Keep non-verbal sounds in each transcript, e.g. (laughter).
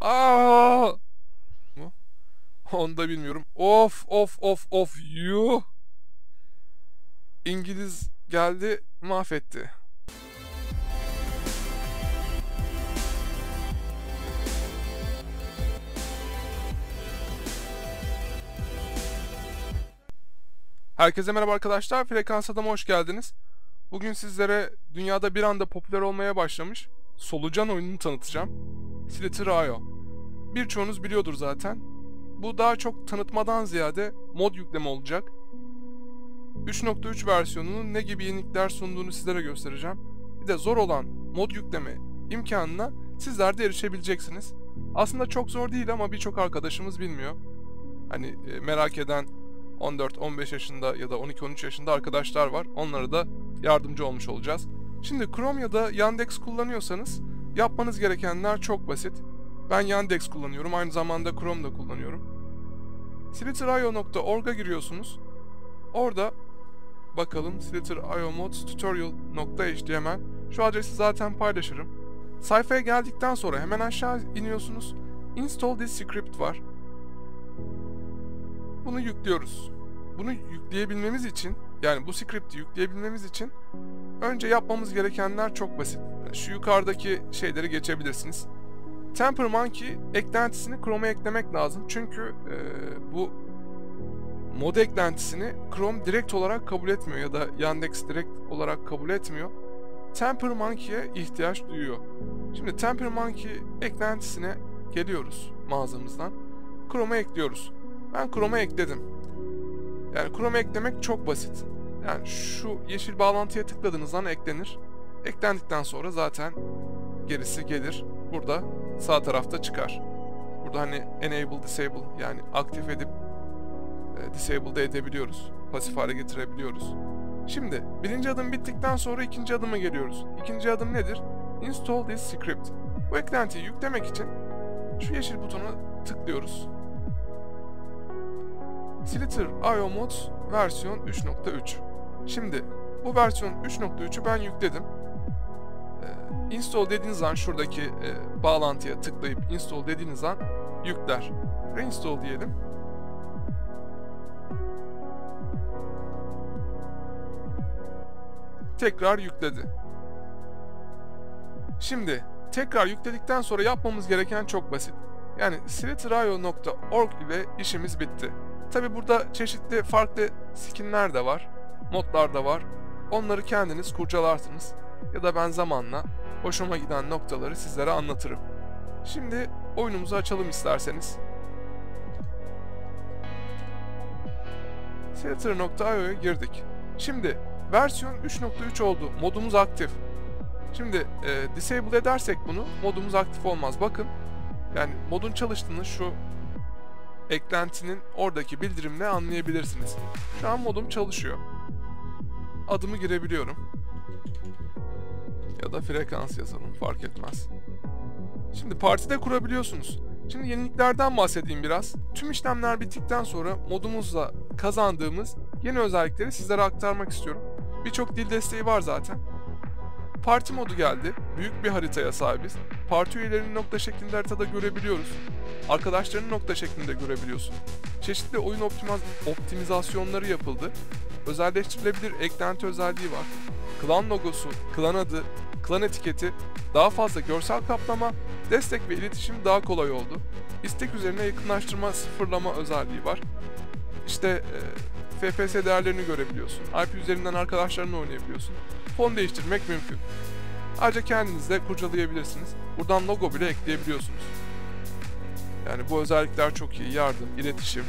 Aa! Mu? Onu da bilmiyorum. Of of of of yuh. İngiliz geldi mahvetti. Herkese merhaba arkadaşlar. Frekans Adam'a hoş geldiniz. Bugün sizlere dünyada bir anda popüler olmaya başlamış solucan oyununu tanıtacağım. Slither.io. Birçoğunuz biliyordur zaten. Bu daha çok tanıtmadan ziyade mod yükleme olacak. 3.3 versiyonunun ne gibi yenilikler sunduğunu sizlere göstereceğim. Bir de zor olan mod yükleme imkanına sizler de erişebileceksiniz. Aslında çok zor değil ama birçok arkadaşımız bilmiyor. Hani e, merak eden 14-15 yaşında ya da 12-13 yaşında arkadaşlar var. Onlara da yardımcı olmuş olacağız. Şimdi Chrome ya da Yandex kullanıyorsanız yapmanız gerekenler çok basit. Ben Yandex kullanıyorum. Aynı zamanda Chrome da kullanıyorum. Slither.io.org'a giriyorsunuz. Orada bakalım Slither.io mods tutorial.html şu adresi zaten paylaşırım. Sayfaya geldikten sonra hemen aşağı iniyorsunuz. Install this script var. Bunu yüklüyoruz. Bunu yükleyebilmemiz için yani bu script'i yükleyebilmemiz için önce yapmamız gerekenler çok basit. Şu yukarıdaki şeyleri geçebilirsiniz. Temper Monkey eklentisini Chrome'a eklemek lazım. Çünkü e, bu mod eklentisini Chrome direkt olarak kabul etmiyor ya da Yandex direkt olarak kabul etmiyor. Temper Monkey'e ihtiyaç duyuyor. Şimdi Temper Monkey eklentisine geliyoruz mağazamızdan. Chrome'a ekliyoruz. Ben Chrome'a ekledim. Yani Chrome'a eklemek çok basit. Yani şu yeşil bağlantıya tıkladığınız an eklenir. Eklendikten sonra zaten gerisi gelir. Burada sağ tarafta çıkar. Burada hani enable disable yani aktif edip e, disable de edebiliyoruz. Pasif hale getirebiliyoruz. Şimdi birinci adım bittikten sonra ikinci adıma geliyoruz. İkinci adım nedir? Install this script. Bu eklentiyi yüklemek için şu yeşil butona tıklıyoruz. Slither IO Mods versiyon 3.3. Şimdi bu versiyon 3.3'ü ben yükledim. Ee, install dediğiniz an şuradaki e, bağlantıya tıklayıp install dediğiniz an yükler. Reinstall diyelim. Tekrar yükledi. Şimdi tekrar yükledikten sonra yapmamız gereken çok basit. Yani slither.io.org ile işimiz bitti. Tabi burada çeşitli farklı skinler de var, modlar da var. Onları kendiniz kurcalarsınız ya da ben zamanla hoşuma giden noktaları sizlere anlatırım. Şimdi oyunumuzu açalım isterseniz. Setter.io'ya girdik. Şimdi versiyon 3.3 oldu. Modumuz aktif. Şimdi e, disable edersek bunu modumuz aktif olmaz. Bakın yani modun çalıştığını şu eklentinin oradaki bildirimle anlayabilirsiniz. Şu an modum çalışıyor. Adımı girebiliyorum. Ya da frekans yazalım fark etmez. Şimdi partide kurabiliyorsunuz. Şimdi yeniliklerden bahsedeyim biraz. Tüm işlemler bittikten sonra modumuzla kazandığımız yeni özellikleri sizlere aktarmak istiyorum. Birçok dil desteği var zaten. Parti modu geldi. Büyük bir haritaya sahibiz. Parti üyelerini nokta şeklinde haritada görebiliyoruz. Arkadaşlarını nokta şeklinde görebiliyorsun. Çeşitli oyun optimaz optimizasyonları yapıldı. Özelleştirilebilir eklenti özelliği var. Klan logosu, klan adı, klan etiketi, daha fazla görsel kaplama, destek ve iletişim daha kolay oldu. İstek üzerine yakınlaştırma, sıfırlama özelliği var. İşte e, FPS değerlerini görebiliyorsun. IP üzerinden arkadaşlarınla oynayabiliyorsun. Fon değiştirmek mümkün. Ayrıca kendiniz de kurcalayabilirsiniz. Buradan logo bile ekleyebiliyorsunuz. Yani bu özellikler çok iyi. Yardım, iletişim,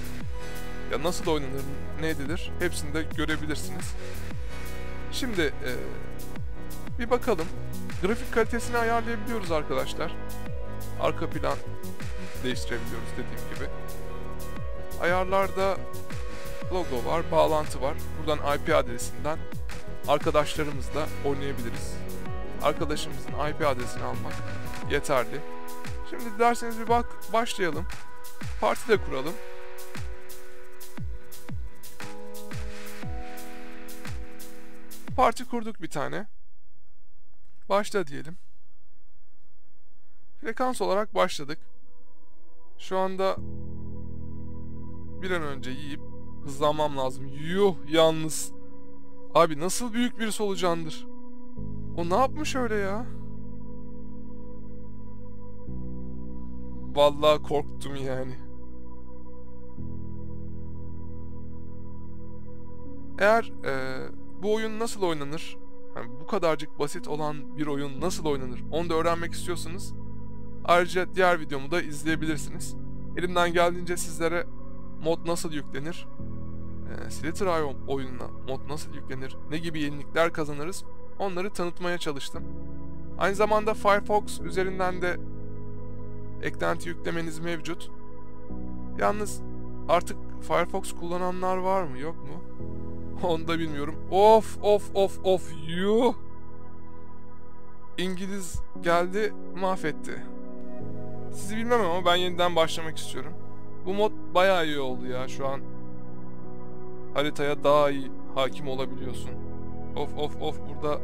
ya nasıl oynanır, ne edilir hepsini de görebilirsiniz. Şimdi e, bir bakalım. Grafik kalitesini ayarlayabiliyoruz arkadaşlar. Arka plan değiştirebiliyoruz dediğim gibi. Ayarlarda logo var, bağlantı var. Buradan IP adresinden arkadaşlarımızla oynayabiliriz. Arkadaşımızın IP adresini almak yeterli. Şimdi dilerseniz bir bak başlayalım. Parti de kuralım. Parti kurduk bir tane. Başla diyelim. Frekans olarak başladık. Şu anda bir an önce yiyip hızlanmam lazım. Yuh yalnız. Abi nasıl büyük bir solucandır. O ne yapmış öyle ya? Vallahi korktum yani. Eğer e, bu oyun nasıl oynanır, yani bu kadarcık basit olan bir oyun nasıl oynanır onu da öğrenmek istiyorsanız ayrıca diğer videomu da izleyebilirsiniz. Elimden geldiğince sizlere mod nasıl yüklenir, e, Slither.io oyununa mod nasıl yüklenir, ne gibi yenilikler kazanırız onları tanıtmaya çalıştım. Aynı zamanda Firefox üzerinden de eklenti yüklemeniz mevcut. Yalnız artık Firefox kullananlar var mı yok mu? (laughs) Onu da bilmiyorum. Of of of of yuh. İngiliz geldi mahvetti. Sizi bilmem ama ben yeniden başlamak istiyorum. Bu mod bayağı iyi oldu ya şu an. Haritaya daha iyi hakim olabiliyorsun. Of of of burada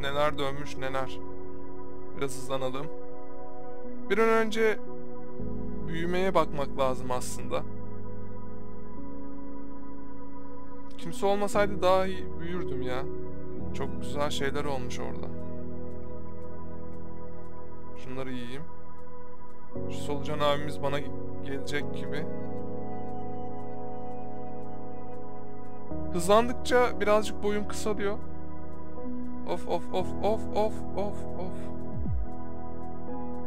neler dönmüş neler. Biraz hızlanalım. Bir an önce büyümeye bakmak lazım aslında. Kimse olmasaydı daha iyi büyürdüm ya. Çok güzel şeyler olmuş orada. Şunları yiyeyim. Şu solucan abimiz bana gelecek gibi. Hızlandıkça birazcık boyum kısalıyor. Of of of of of of of.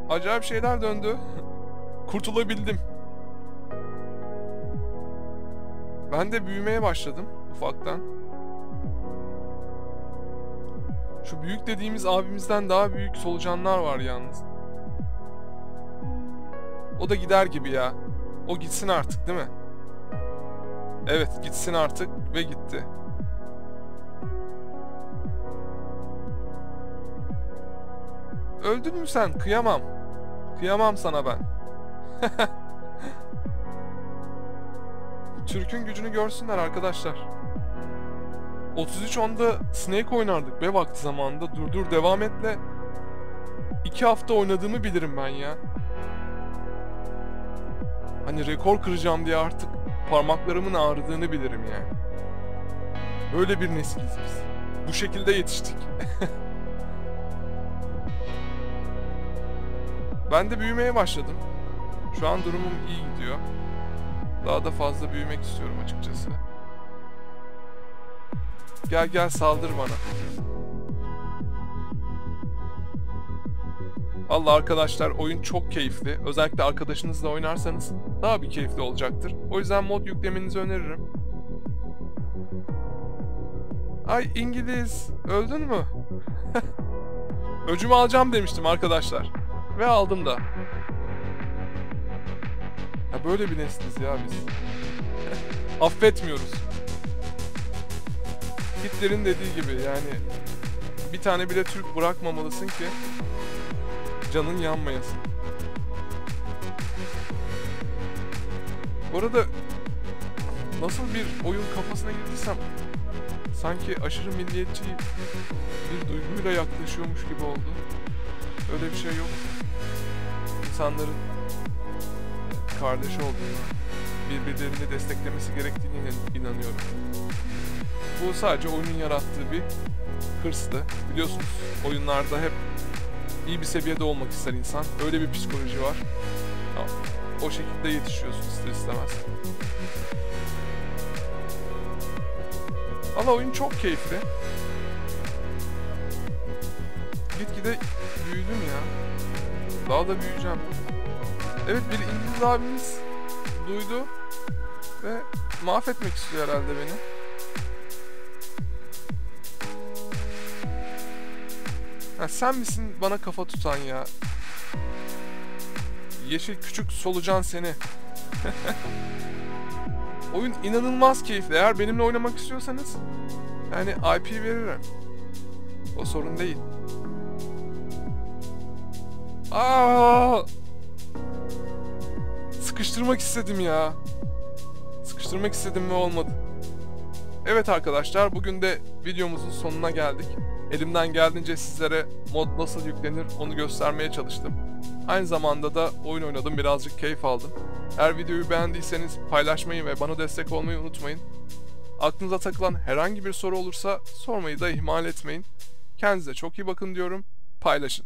Acayip şeyler döndü. (laughs) Kurtulabildim. Ben de büyümeye başladım ufaktan. Şu büyük dediğimiz abimizden daha büyük solucanlar var yalnız. O da gider gibi ya. O gitsin artık değil mi? Evet gitsin artık ve gitti. Öldün mü sen? Kıyamam. Kıyamam sana ben. (laughs) Türk'ün gücünü görsünler arkadaşlar. 33 onda Snake oynardık be vakti zamanında. Dur dur devam etle. 2 hafta oynadığımı bilirim ben ya. Hani rekor kıracağım diye artık parmaklarımın ağrıdığını bilirim yani. Böyle bir nesiliz biz. Bu şekilde yetiştik. (laughs) ben de büyümeye başladım. Şu an durumum iyi gidiyor. Daha da fazla büyümek istiyorum açıkçası. Gel gel saldır bana. Valla arkadaşlar oyun çok keyifli. Özellikle arkadaşınızla oynarsanız daha bir keyifli olacaktır. O yüzden mod yüklemenizi öneririm. Ay İngiliz öldün mü? (laughs) Öcümü alacağım demiştim arkadaşlar. Ve aldım da. Ya böyle bir nesliz ya biz. (laughs) Affetmiyoruz. Hitler'in dediği gibi yani bir tane bile Türk bırakmamalısın ki canın yanmayasın. Bu arada nasıl bir oyun kafasına girdiysem sanki aşırı milliyetçi bir duyguyla yaklaşıyormuş gibi oldu. Öyle bir şey yok. İnsanların kardeş olduğunu, birbirlerini desteklemesi gerektiğine inanıyorum. Bu sadece oyunun yarattığı bir hırstı. Biliyorsunuz oyunlarda hep iyi bir seviyede olmak ister insan. Öyle bir psikoloji var. O şekilde yetişiyorsun ister istemez. Ama oyun çok keyifli. Gitgide büyüdüm ya. Daha da büyüyeceğim. Evet bir İngiliz abimiz duydu ve mahvetmek istiyor herhalde beni. Ha, sen misin bana kafa tutan ya? Yeşil küçük solucan seni. (laughs) Oyun inanılmaz keyifli. Eğer benimle oynamak istiyorsanız yani IP veririm. O sorun değil. Aa! Sıkıştırmak istedim ya. Sıkıştırmak istedim ve olmadı. Evet arkadaşlar bugün de videomuzun sonuna geldik. Elimden geldiğince sizlere mod nasıl yüklenir onu göstermeye çalıştım. Aynı zamanda da oyun oynadım, birazcık keyif aldım. Eğer videoyu beğendiyseniz paylaşmayı ve bana destek olmayı unutmayın. Aklınıza takılan herhangi bir soru olursa sormayı da ihmal etmeyin. Kendinize çok iyi bakın diyorum. Paylaşın.